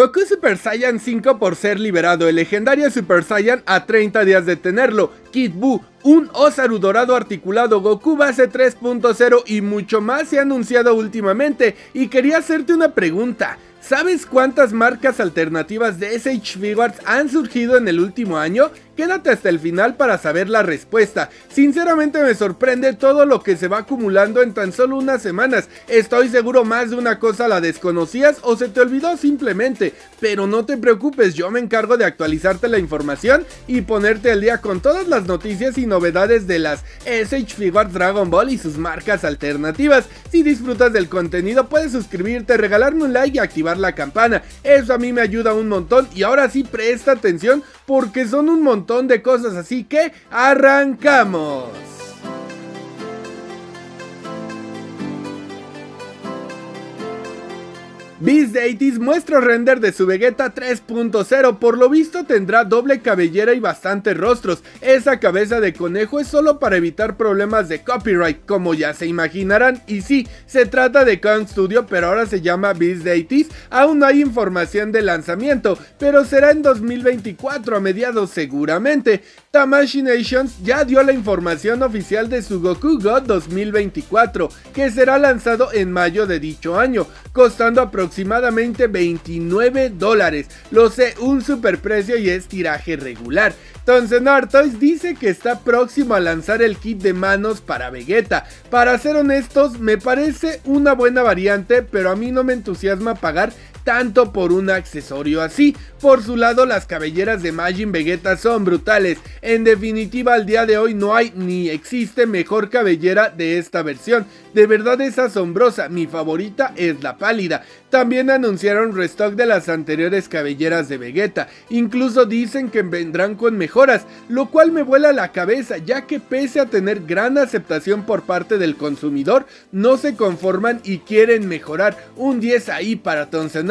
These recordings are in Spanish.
Goku Super Saiyan 5 por ser liberado el legendario Super Saiyan a 30 días de tenerlo, Kid Buu, un Osaru dorado articulado Goku base 3.0 y mucho más se ha anunciado últimamente y quería hacerte una pregunta. ¿Sabes cuántas marcas alternativas de SH han surgido en el último año? Quédate hasta el final para saber la respuesta. Sinceramente me sorprende todo lo que se va acumulando en tan solo unas semanas. Estoy seguro más de una cosa la desconocías o se te olvidó simplemente. Pero no te preocupes, yo me encargo de actualizarte la información y ponerte al día con todas las noticias y novedades de las SH Figures Dragon Ball y sus marcas alternativas. Si disfrutas del contenido puedes suscribirte, regalarme un like y activar la campana. Eso a mí me ayuda un montón y ahora sí presta atención porque son un montón de cosas, así que arrancamos. Beast Deities muestra render de su Vegeta 3.0, por lo visto tendrá doble cabellera y bastantes rostros, esa cabeza de conejo es solo para evitar problemas de copyright, como ya se imaginarán, y sí, se trata de Kong Studio pero ahora se llama Beast Deities, aún no hay información de lanzamiento, pero será en 2024 a mediados seguramente. Tamashi Nations ya dio la información oficial de su Goku God 2024, que será lanzado en mayo de dicho año, costando aproximadamente aproximadamente 29 dólares. Lo sé, un superprecio y es tiraje regular. Entonces dice que está próximo a lanzar el kit de manos para Vegeta. Para ser honestos, me parece una buena variante, pero a mí no me entusiasma pagar tanto por un accesorio así. Por su lado, las cabelleras de Majin Vegeta son brutales. En definitiva, al día de hoy no hay ni existe mejor cabellera de esta versión. De verdad es asombrosa, mi favorita es la pálida. También anunciaron restock de las anteriores cabelleras de Vegeta. Incluso dicen que vendrán con mejoras, lo cual me vuela la cabeza, ya que pese a tener gran aceptación por parte del consumidor, no se conforman y quieren mejorar. Un 10 ahí para Tonsen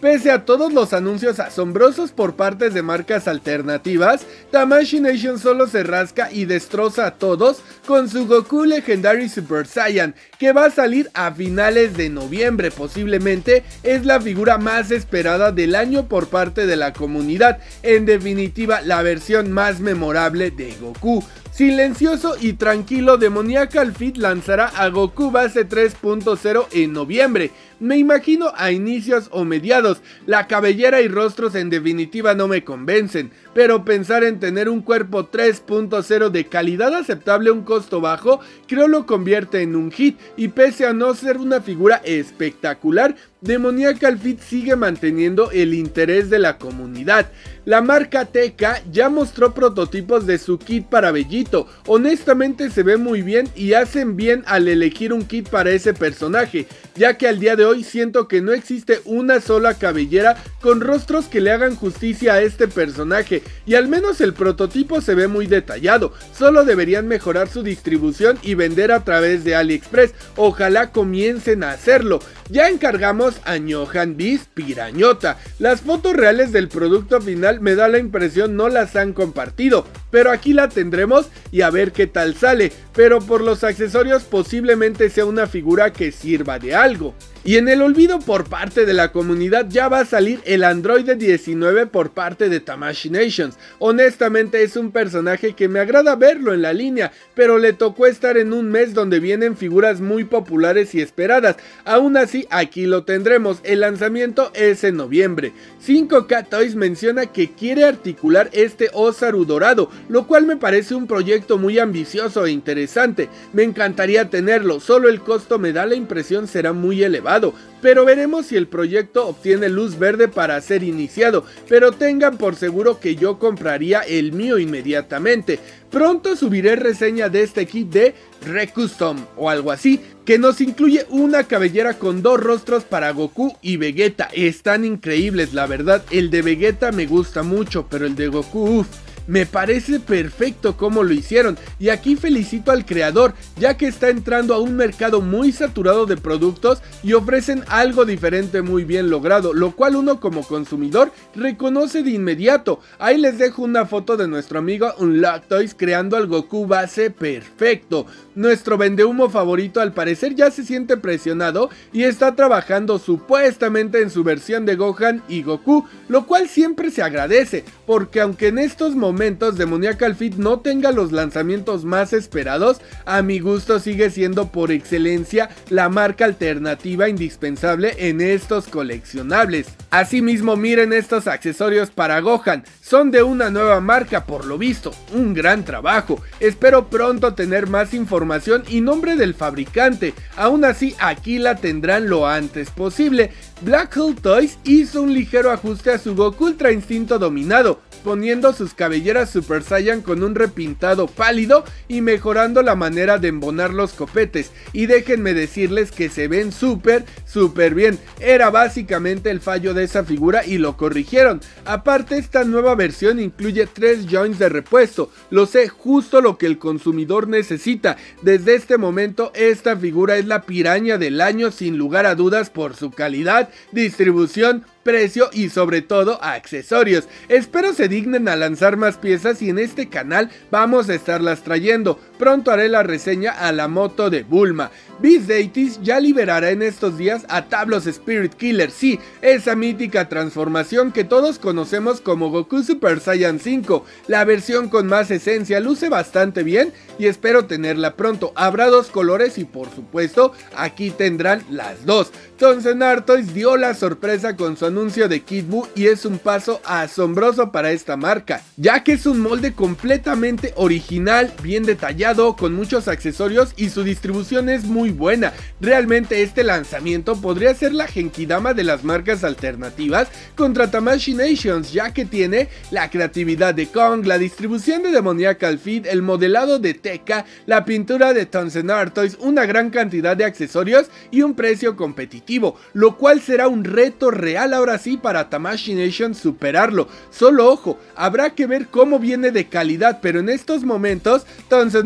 Pese a todos los anuncios asombrosos por partes de marcas alternativas, Tamashi Nation solo se rasca y destroza a todos con su Goku Legendary Super Saiyan, que va a salir a finales de noviembre, posiblemente es la figura más esperada del año por parte de la comunidad, en definitiva la versión más memorable de Goku. Silencioso y tranquilo, Demoniacal Fit lanzará a Goku Base 3.0 en noviembre. Me imagino a inicios o mediados, la cabellera y rostros en definitiva no me convencen, pero pensar en tener un cuerpo 3.0 de calidad aceptable a un costo bajo, creo lo convierte en un hit y pese a no ser una figura espectacular, Demoniacal Fit sigue manteniendo el interés de la comunidad. La marca TK ya mostró prototipos de su kit para Bellito, honestamente se ve muy bien y hacen bien al elegir un kit para ese personaje, ya que al día de hoy siento que no existe una sola cabellera con rostros que le hagan justicia a este personaje y al menos el prototipo se ve muy detallado, solo deberían mejorar su distribución y vender a través de AliExpress, ojalá comiencen a hacerlo. Ya encargamos a Johan Bis Pirañota. Las fotos reales del producto final me da la impresión no las han compartido, pero aquí la tendremos y a ver qué tal sale. Pero por los accesorios posiblemente sea una figura que sirva de algo. Y en el olvido por parte de la comunidad ya va a salir el Android 19 por parte de Tamashi Nations. Honestamente es un personaje que me agrada verlo en la línea, pero le tocó estar en un mes donde vienen figuras muy populares y esperadas. Aún así aquí lo tendremos, el lanzamiento es en noviembre. 5K Toys menciona que quiere articular este Osaru dorado, lo cual me parece un proyecto muy ambicioso e interesante. Me encantaría tenerlo, solo el costo me da la impresión será muy elevado pero veremos si el proyecto obtiene luz verde para ser iniciado, pero tengan por seguro que yo compraría el mío inmediatamente. Pronto subiré reseña de este kit de Recustom o algo así, que nos incluye una cabellera con dos rostros para Goku y Vegeta. Están increíbles, la verdad, el de Vegeta me gusta mucho, pero el de Goku, uff. Me parece perfecto cómo lo hicieron y aquí felicito al creador ya que está entrando a un mercado muy saturado de productos y ofrecen algo diferente muy bien logrado, lo cual uno como consumidor reconoce de inmediato. Ahí les dejo una foto de nuestro amigo Unlock Toys creando al Goku base perfecto. Nuestro vendehumo favorito al parecer ya se siente presionado y está trabajando supuestamente en su versión de Gohan y Goku, lo cual siempre se agradece, porque aunque en estos momentos Demoniacal Fit no tenga los lanzamientos más esperados, a mi gusto sigue siendo por excelencia la marca alternativa indispensable en estos coleccionables. Asimismo miren estos accesorios para Gohan, son de una nueva marca por lo visto, un gran trabajo, espero pronto tener más información y nombre del fabricante, aún así aquí la tendrán lo antes posible, Black Hole Toys hizo un ligero ajuste a su Goku Ultra Instinto dominado, poniendo sus cabelleras Super Saiyan con un repintado pálido y mejorando la manera de embonar los copetes. Y déjenme decirles que se ven súper, súper bien. Era básicamente el fallo de esa figura y lo corrigieron. Aparte, esta nueva versión incluye tres joints de repuesto. Lo sé, justo lo que el consumidor necesita. Desde este momento, esta figura es la piraña del año sin lugar a dudas por su calidad, distribución, precio y sobre todo accesorios. Espero se dignen a lanzar más piezas y en este canal vamos a estarlas trayendo. Pronto haré la reseña a la moto de Bulma. Beast Deities ya liberará en estos días a Tablos Spirit Killer, sí, esa mítica transformación que todos conocemos como Goku Super Saiyan 5. La versión con más esencia luce bastante bien y espero tenerla pronto. Habrá dos colores y por supuesto aquí tendrán las dos. Tonsen Artois dio la sorpresa con su anuncio de Kid Buu y es un paso asombroso para esta marca, ya que es un molde completamente original, bien detallado, con muchos accesorios y su distribución es muy buena. Realmente este lanzamiento podría ser la genkidama de las marcas alternativas contra Tamashi Nations, ya que tiene la creatividad de Kong, la distribución de Demoniacal Feed, el modelado de Tekka, la pintura de Tonsen Artois, una gran cantidad de accesorios y un precio competitivo, lo cual será un reto real ahora sí para Tamashi Nation superarlo. Solo ojo, habrá que ver cómo viene de calidad, pero en estos momentos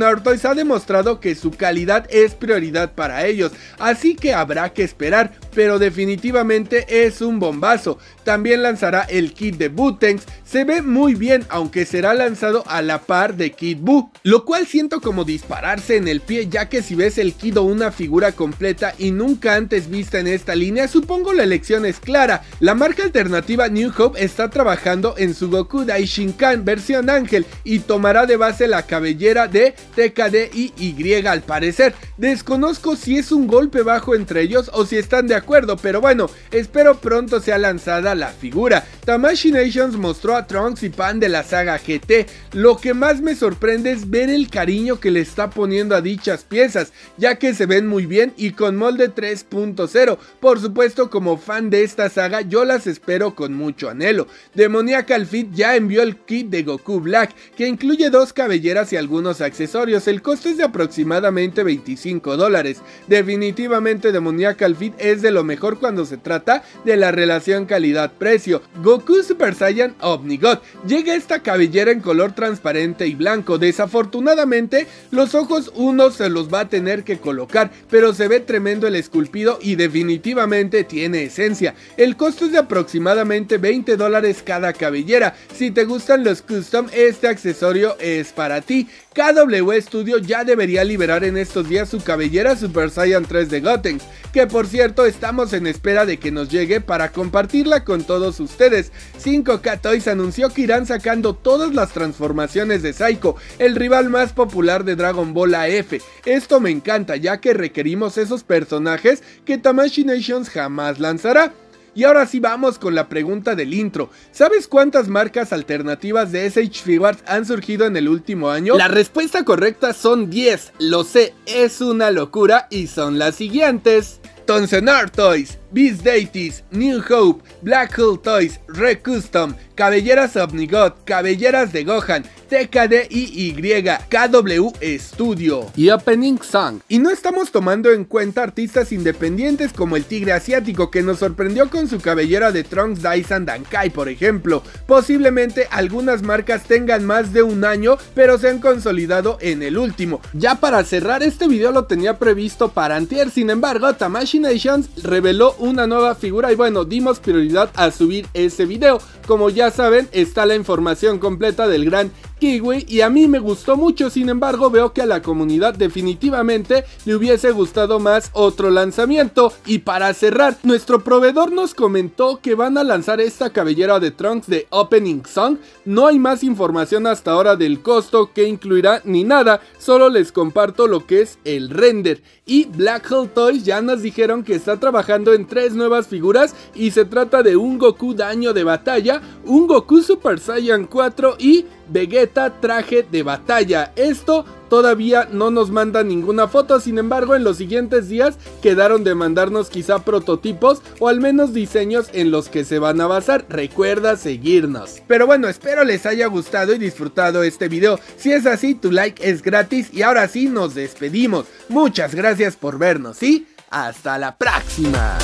Tonsen Artois ha demostrado que su calidad es prioridad para ellos, así que habrá que esperar, pero definitivamente es un bombazo. También lanzará el kit de Butenks, se ve muy bien aunque será lanzado a la par de Kid Buu, lo cual siento como dispararse en el pie ya que si ves el Kid o una figura completa y nunca antes vista en esta línea, supongo la elección es clara, la marca alternativa New Hope está trabajando en su Goku Daishinkan versión ángel y tomará de base la cabellera de TKD y Y al parecer. Desconozco si es un golpe bajo entre ellos o si están de acuerdo, pero bueno, espero pronto sea lanzada la figura. Tamashi Nations mostró a Trunks y Pan de la saga GT. Lo que más me sorprende es ver el cariño que le está poniendo a dichas piezas, ya que se ven muy bien y con molde 3.0. Por supuesto, como fan de esta saga, yo las espero con mucho anhelo. Demoniacal Fit ya envió el kit de Goku Black, que incluye dos cabelleras y algunos accesorios. El costo es de aproximadamente 25 dólares. Definitivamente Demoniacal Fit es de lo mejor cuando se trata de la relación calidad-precio. Goku Super Saiyan Omnigod. Llega esta cabellera en color transparente y blanco. Desafortunadamente, los ojos uno se los va a tener que colocar, pero se ve tremendo el esculpido y definitivamente tiene esencia. El costo es de aproximadamente 20 dólares cada cabellera. Si te gustan los custom, este accesorio es para ti. KW Studio ya debería liberar en estos días su cabellera Super Saiyan 3 de Gotenks, que por cierto estamos en espera de que nos llegue para compartirla con todos ustedes. 5K Toys anunció que irán sacando todas las transformaciones de Psycho, el rival más popular de Dragon Ball AF. Esto me encanta ya que requerimos esos personajes que Tamashi Nations jamás lanzará. Y ahora sí vamos con la pregunta del intro. ¿Sabes cuántas marcas alternativas de SH han surgido en el último año? La respuesta correcta son 10. Lo sé, es una locura y son las siguientes. Tonsen Toys, Beast Deities, New Hope, Black Hole Toys, Red Custom, Cabelleras Omnigot, Cabelleras de Gohan, TKD y KW Studio y Opening Song. Y no estamos tomando en cuenta artistas independientes como el Tigre Asiático que nos sorprendió con su cabellera de Trunks Dyson Dankai por ejemplo. Posiblemente algunas marcas tengan más de un año pero se han consolidado en el último. Ya para cerrar este video lo tenía previsto para antier, sin embargo Tamashi Nations reveló una nueva figura y bueno dimos prioridad a subir ese video. Como ya saben, está la información completa del gran Kiwi y a mí me gustó mucho, sin embargo veo que a la comunidad definitivamente le hubiese gustado más otro lanzamiento. Y para cerrar, nuestro proveedor nos comentó que van a lanzar esta cabellera de Trunks de Opening Song, no hay más información hasta ahora del costo que incluirá ni nada, solo les comparto lo que es el render. Y Black Hole Toys ya nos dijeron que está trabajando en tres nuevas figuras y se trata de un Goku daño de batalla, un Goku Super Saiyan 4 y Vegeta traje de batalla. Esto todavía no nos manda ninguna foto, sin embargo en los siguientes días quedaron de mandarnos quizá prototipos o al menos diseños en los que se van a basar. Recuerda seguirnos. Pero bueno, espero les haya gustado y disfrutado este video. Si es así, tu like es gratis y ahora sí nos despedimos. Muchas gracias por vernos y hasta la próxima.